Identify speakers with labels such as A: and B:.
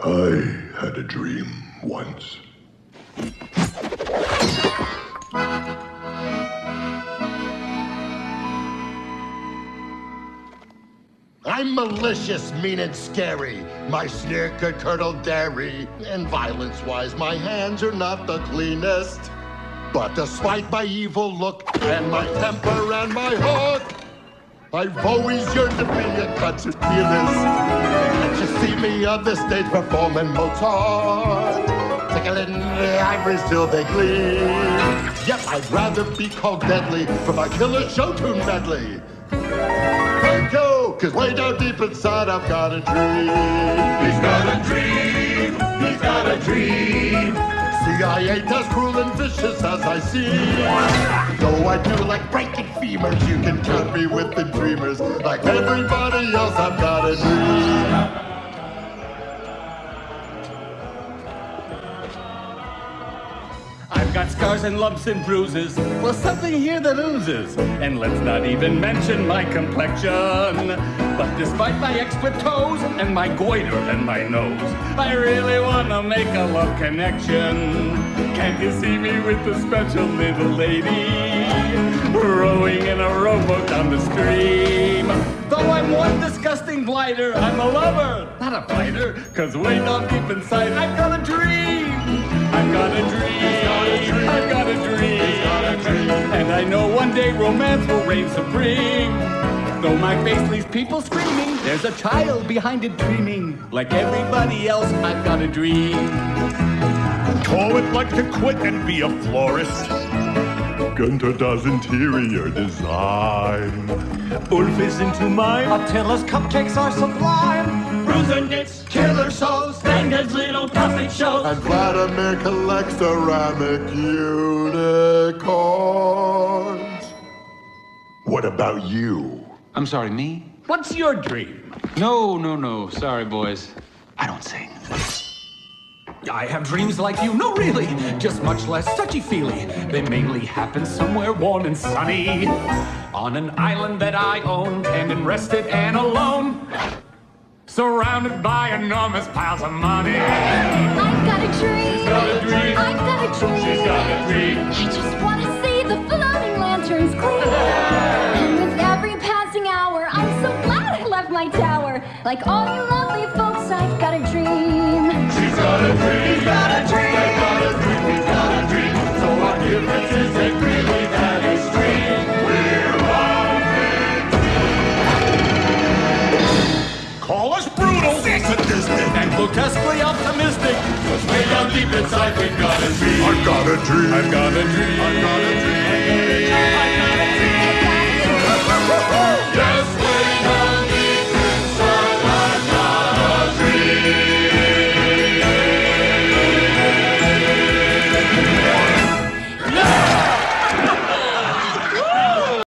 A: I had a dream once.
B: I'm malicious, mean, and scary. My sneer could curdle dairy. And violence wise, my hands are not the cleanest. But despite my evil look and my temper and my hook, I've always yearned to be a concert pianist. Can't you see me on the stage performing Mozart? Tickling the ivories till they gleam. Yet I'd rather be called deadly for my killer show tune medley. Thank you, cause way down deep inside I've got a dream.
C: He's got a dream. He's got a dream.
B: See, I ain't as cruel and vicious as I seem. Though I do like breaking femurs, you can count me with the dreamers. Like everybody else, I've got a dream.
D: Got scars and lumps and bruises, well, something here that oozes. And let's not even mention my complexion. But despite my extra toes and my goiter and my nose, I really wanna make a love connection. Can't you see me with the special little lady? Rowing in a rowboat down the stream. Though I'm one disgusting blighter, I'm a lover, not a fighter. Cause way down deep inside, I've got a dream. I've got a dream. Day romance will reign supreme. Though my face leaves people screaming, there's a child behind it dreaming. Like everybody else, I've got a dream.
A: Oh, I'd like to quit and be a florist. Gunter does interior design.
E: Ulf is into mine. Attila's cupcakes are sublime.
C: Bruiser knits, killer shows, Stangen's little puppet shows.
B: And Vladimir collects ceramic unicorns. What about you?
F: I'm sorry, me?
D: What's your dream?
F: No, no, no. Sorry, boys. I don't sing.
E: I have dreams like you. No, really. Just much less touchy-feely. They mainly happen somewhere warm and sunny. On an island that I own, and am rested and alone. Surrounded by enormous piles of money.
G: I've got a dream. Like all you lovely folks, I've got a dream.
C: She's got a dream. He's got a dream. They've got a dream. We've got a dream. So what difference is it really that extreme? We're
A: Call us brutal, sadistic.
E: And grotesquely optimistic.
C: Way down deep inside, we've got a dream.
A: I've got a dream.
D: I've got a dream.
A: I've got a